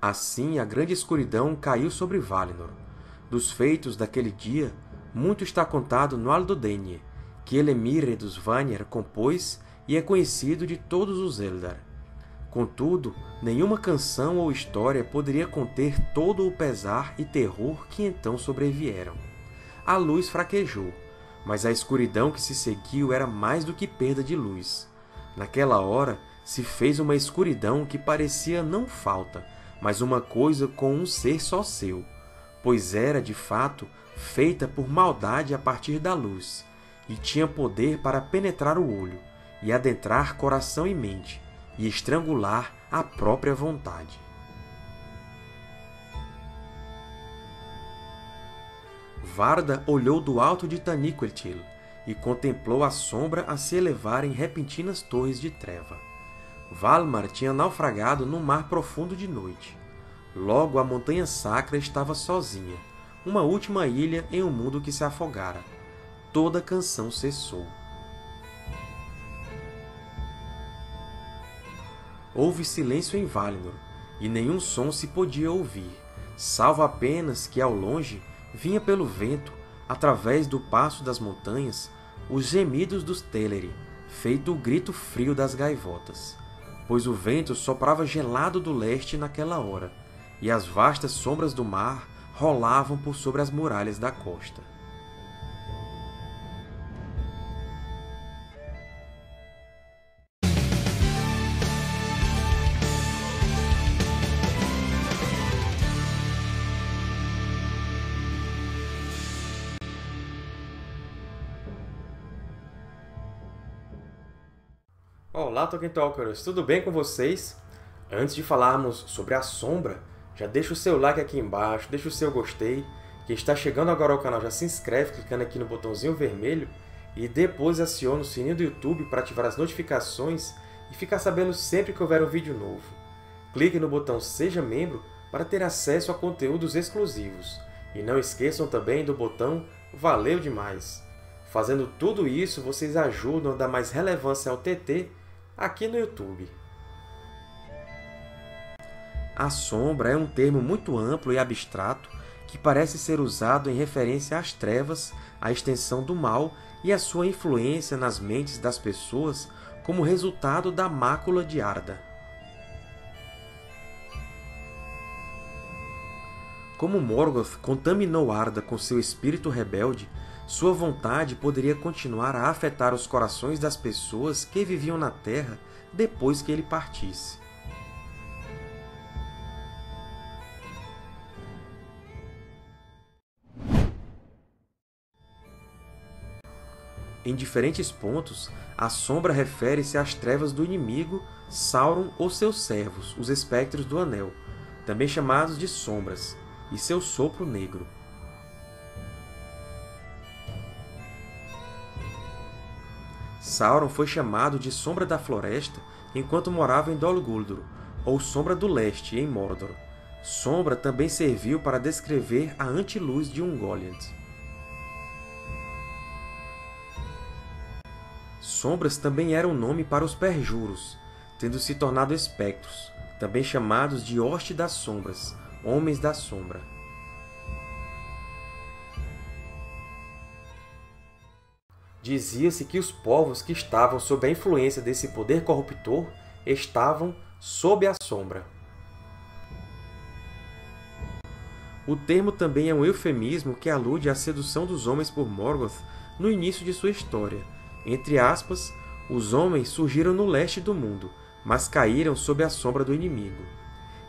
Assim, a grande escuridão caiu sobre Valinor. Dos feitos daquele dia, muito está contado no Aldodenje, que Elemire dos Vanir compôs e é conhecido de todos os Eldar. Contudo, nenhuma canção ou história poderia conter todo o pesar e terror que então sobrevieram. A luz fraquejou, mas a escuridão que se seguiu era mais do que perda de luz. Naquela hora, se fez uma escuridão que parecia não falta, mas uma coisa com um ser só seu, pois era, de fato, feita por maldade a partir da luz, e tinha poder para penetrar o olho, e adentrar coração e mente, e estrangular a própria vontade. Varda olhou do alto de Taniquetil e contemplou a sombra a se elevar em repentinas torres de treva. Valmar tinha naufragado no mar profundo de noite. Logo a montanha sacra estava sozinha, uma última ilha em um mundo que se afogara. Toda canção cessou. Houve silêncio em Valinor, e nenhum som se podia ouvir, salvo apenas que, ao longe, vinha pelo vento, através do passo das montanhas, os gemidos dos Teleri, feito o grito frio das gaivotas. Pois o vento soprava gelado do leste naquela hora, e as vastas sombras do mar rolavam por sobre as muralhas da costa. Olá, Tolkien Talkers! Tudo bem com vocês? Antes de falarmos sobre a Sombra, já deixa o seu like aqui embaixo, deixa o seu gostei. Quem está chegando agora ao canal já se inscreve clicando aqui no botãozinho vermelho e depois aciona o sininho do YouTube para ativar as notificações e ficar sabendo sempre que houver um vídeo novo. Clique no botão Seja Membro para ter acesso a conteúdos exclusivos. E não esqueçam também do botão Valeu Demais! Fazendo tudo isso, vocês ajudam a dar mais relevância ao TT aqui no YouTube. A sombra é um termo muito amplo e abstrato que parece ser usado em referência às trevas, à extensão do mal e à sua influência nas mentes das pessoas como resultado da mácula de Arda. Como Morgoth contaminou Arda com seu espírito rebelde, sua vontade poderia continuar a afetar os corações das pessoas que viviam na Terra depois que ele partisse. Em diferentes pontos, a sombra refere-se às trevas do inimigo, Sauron ou seus servos, os espectros do Anel, também chamados de sombras, e seu sopro negro. Sauron foi chamado de Sombra da Floresta enquanto morava em Dol Guldur, ou Sombra do Leste, em Mordor. Sombra também serviu para descrever a antiluz de Ungoliant. Sombras também eram nome para os perjuros, tendo se tornado espectros, também chamados de Hoste das Sombras, Homens da Sombra. Dizia-se que os povos que estavam sob a influência desse poder corruptor estavam sob a sombra. O termo também é um eufemismo que alude à sedução dos homens por Morgoth no início de sua história, entre aspas, os homens surgiram no leste do mundo, mas caíram sob a sombra do inimigo.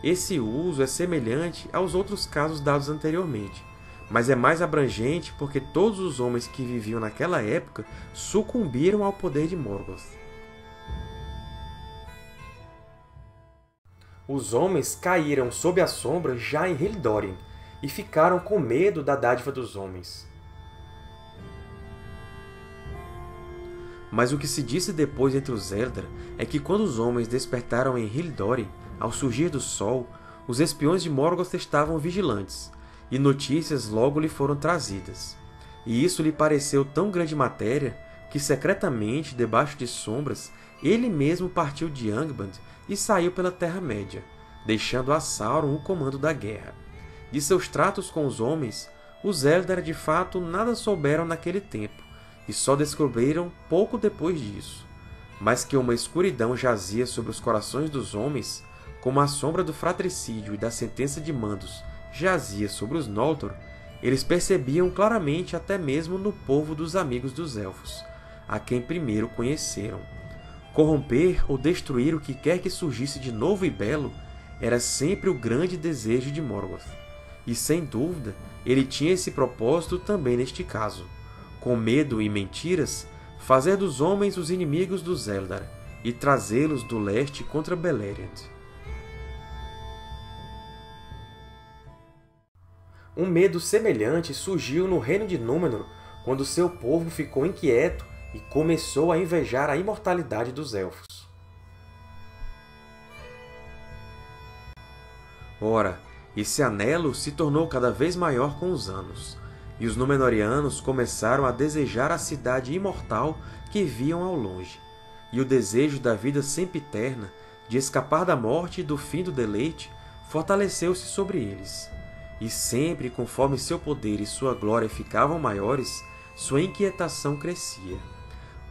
Esse uso é semelhante aos outros casos dados anteriormente, mas é mais abrangente porque todos os homens que viviam naquela época sucumbiram ao poder de Morgoth. Os homens caíram sob a sombra já em Helidórien e ficaram com medo da dádiva dos homens. Mas o que se disse depois entre os Eldar é que quando os homens despertaram em Hildóri, ao surgir do sol, os espiões de Morgoth estavam vigilantes, e notícias logo lhe foram trazidas. E isso lhe pareceu tão grande matéria que, secretamente, debaixo de sombras, ele mesmo partiu de Angband e saiu pela Terra-média, deixando a Sauron o comando da guerra. De seus tratos com os homens, os Eldar de fato nada souberam naquele tempo, e só descobriram pouco depois disso. Mas que uma escuridão jazia sobre os corações dos homens, como a sombra do fratricídio e da sentença de Mandos jazia sobre os Noldor, eles percebiam claramente até mesmo no povo dos amigos dos Elfos, a quem primeiro conheceram. Corromper ou destruir o que quer que surgisse de novo e belo era sempre o grande desejo de Morgoth. E, sem dúvida, ele tinha esse propósito também neste caso. Com medo e mentiras, fazer dos homens os inimigos dos Eldar e trazê-los do leste contra Beleriand. Um medo semelhante surgiu no reino de Númenor quando seu povo ficou inquieto e começou a invejar a imortalidade dos Elfos. Ora, esse anelo se tornou cada vez maior com os anos, e os Númenóreanos começaram a desejar a cidade imortal que viam ao longe, e o desejo da vida sempiterna, de escapar da morte e do fim do deleite, fortaleceu-se sobre eles. E sempre conforme seu poder e sua glória ficavam maiores, sua inquietação crescia.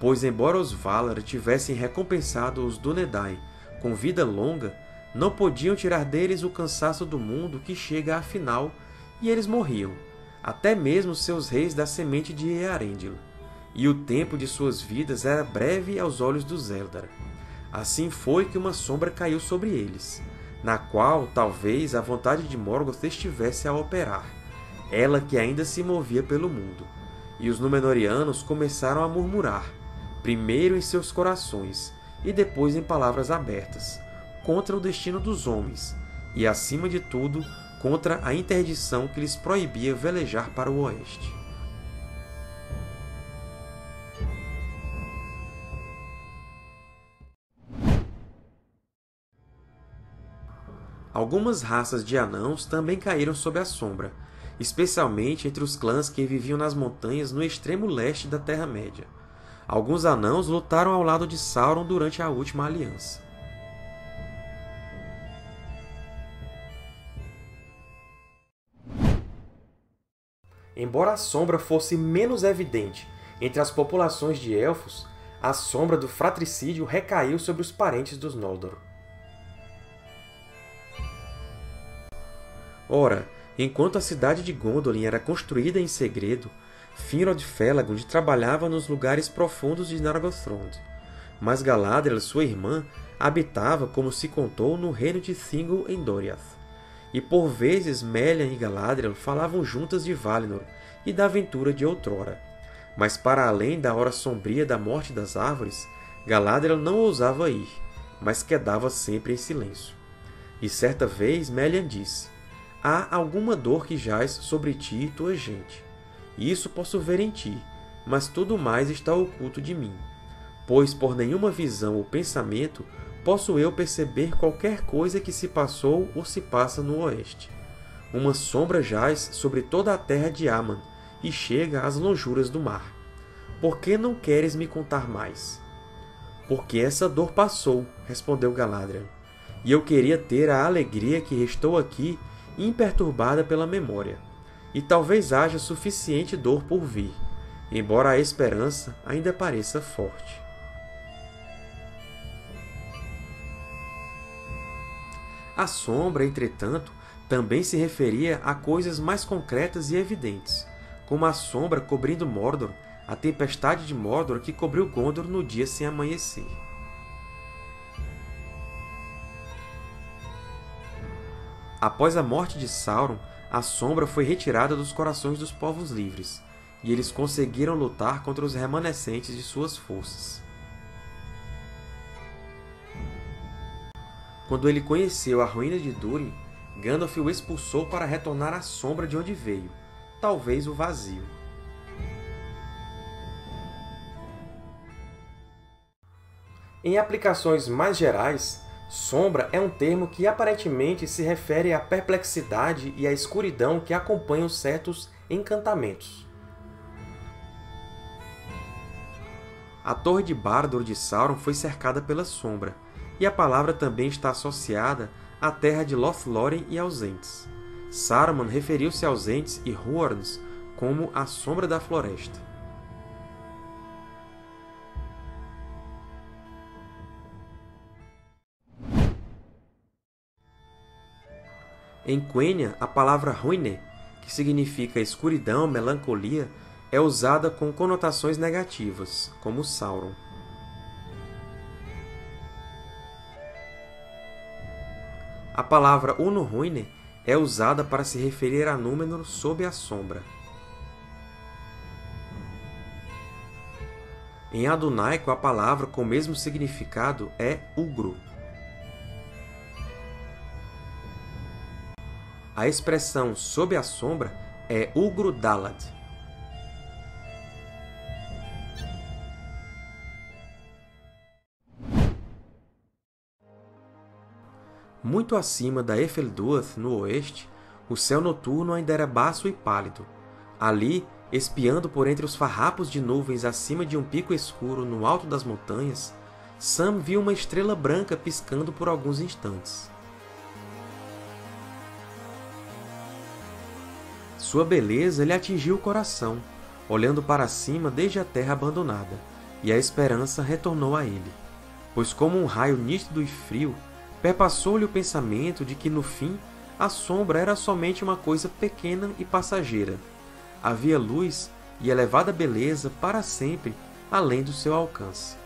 Pois, embora os Valar tivessem recompensado os Dúnedain com vida longa, não podiam tirar deles o cansaço do mundo que chega afinal, e eles morriam, até mesmo seus reis da semente de Earendil, e o tempo de suas vidas era breve aos olhos dos Eldar. Assim foi que uma sombra caiu sobre eles, na qual talvez a vontade de Morgoth estivesse a operar, ela que ainda se movia pelo mundo. E os Númenóreanos começaram a murmurar, primeiro em seus corações e depois em palavras abertas, contra o destino dos homens e, acima de tudo, contra a interdição que lhes proibia velejar para o oeste. Algumas raças de anãos também caíram sob a sombra, especialmente entre os clãs que viviam nas montanhas no extremo leste da Terra-média. Alguns anãos lutaram ao lado de Sauron durante a Última Aliança. Embora a sombra fosse menos evidente entre as populações de Elfos, a sombra do fratricídio recaiu sobre os parentes dos Noldor. Ora, enquanto a cidade de Gondolin era construída em segredo, Finrod Felagund trabalhava nos lugares profundos de Nargothrond, mas Galadriel, sua irmã, habitava, como se contou, no reino de Thingol em Doriath e por vezes Melian e Galadriel falavam juntas de Valinor e da aventura de outrora. Mas para além da hora sombria da morte das árvores, Galadriel não ousava ir, mas quedava sempre em silêncio. E certa vez Melian disse, Há alguma dor que jaz sobre ti e tua gente. Isso posso ver em ti, mas tudo mais está oculto de mim. Pois por nenhuma visão ou pensamento posso eu perceber qualquer coisa que se passou ou se passa no oeste. Uma sombra jaz sobre toda a terra de Aman e chega às lonjuras do mar. Por que não queres me contar mais? Porque essa dor passou, respondeu Galadriel, e eu queria ter a alegria que restou aqui imperturbada pela memória. E talvez haja suficiente dor por vir, embora a esperança ainda pareça forte. A sombra, entretanto, também se referia a coisas mais concretas e evidentes, como a sombra cobrindo Mordor, a tempestade de Mordor que cobriu Gondor no dia sem amanhecer. Após a morte de Sauron, a sombra foi retirada dos corações dos povos livres, e eles conseguiram lutar contra os remanescentes de suas forças. Quando ele conheceu a ruína de Durin, Gandalf o expulsou para retornar à sombra de onde veio, talvez o vazio. Em aplicações mais gerais, sombra é um termo que aparentemente se refere à perplexidade e à escuridão que acompanham certos encantamentos. A Torre de Barad-dûr de Sauron foi cercada pela sombra, e a palavra também está associada a terra de Lothlórien e ausentes. Saruman referiu-se aos Ents e Huorns como a sombra da floresta. Em Quenya, a palavra ruine, que significa escuridão, melancolia, é usada com conotações negativas, como Sauron. A palavra Unuhuine é usada para se referir a Númenor sob a sombra. Em adunaico, a palavra com o mesmo significado é Ugru. A expressão sob a sombra é Ugru Dalad. Muito acima da Efelduath, no oeste, o céu noturno ainda era baço e pálido. Ali, espiando por entre os farrapos de nuvens acima de um pico escuro no alto das montanhas, Sam viu uma estrela branca piscando por alguns instantes. Sua beleza lhe atingiu o coração, olhando para cima desde a terra abandonada, e a esperança retornou a ele, pois como um raio nítido e frio, perpassou-lhe o pensamento de que, no fim, a sombra era somente uma coisa pequena e passageira. Havia luz e elevada beleza para sempre além do seu alcance.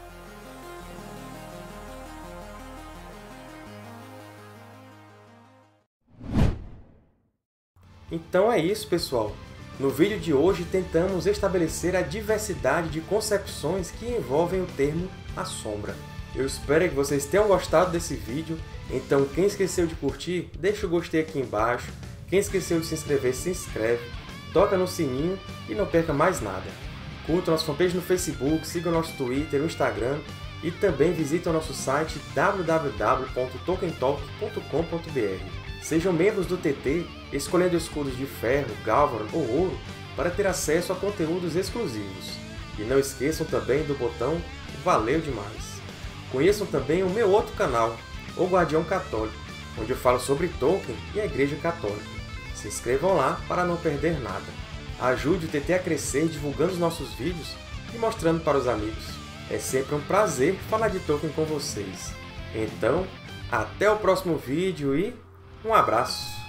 Então é isso, pessoal! No vídeo de hoje, tentamos estabelecer a diversidade de concepções que envolvem o termo a sombra. Eu espero que vocês tenham gostado desse vídeo, então quem esqueceu de curtir, deixa o gostei aqui embaixo, quem esqueceu de se inscrever, se inscreve, toca no sininho e não perca mais nada. Curta nossa fanpage no Facebook, siga o nosso Twitter, o Instagram e também visite o nosso site www.tokentalk.com.br. Sejam membros do TT, escolhendo escudos de ferro, galvan ou ouro para ter acesso a conteúdos exclusivos. E não esqueçam também do botão Valeu Demais! Conheçam também o meu outro canal, O Guardião Católico, onde eu falo sobre Tolkien e a Igreja Católica. Se inscrevam lá para não perder nada. Ajude o TT a crescer divulgando os nossos vídeos e mostrando para os amigos. É sempre um prazer falar de Tolkien com vocês. Então, até o próximo vídeo e um abraço!